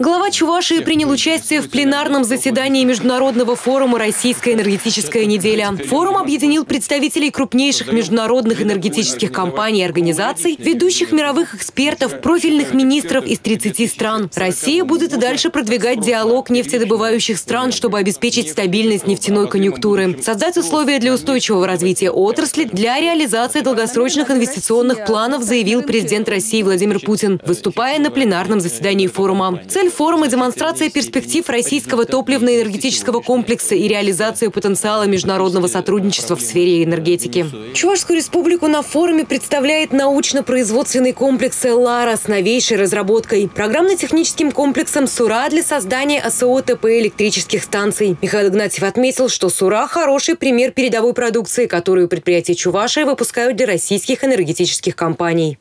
Глава Чувашии принял участие в пленарном заседании Международного форума «Российская энергетическая неделя». Форум объединил представителей крупнейших международных энергетических компаний и организаций, ведущих мировых экспертов, профильных министров из 30 стран. Россия будет и дальше продвигать диалог нефтедобывающих стран, чтобы обеспечить стабильность нефтяной конъюнктуры, создать условия для устойчивого развития отрасли для реализации долгосрочных инвестиционных планов, заявил президент России Владимир Путин, выступая на пленарном заседании форума. Цель Цель форума – демонстрация перспектив российского топливно-энергетического комплекса и реализация потенциала международного сотрудничества в сфере энергетики. Чувашскую республику на форуме представляет научно-производственный комплекс «Элара» с новейшей разработкой, программно-техническим комплексом «Сура» для создания АСО ТП электрических станций. Михаил Игнатьев отметил, что «Сура» – хороший пример передовой продукции, которую предприятия Чувашии выпускают для российских энергетических компаний.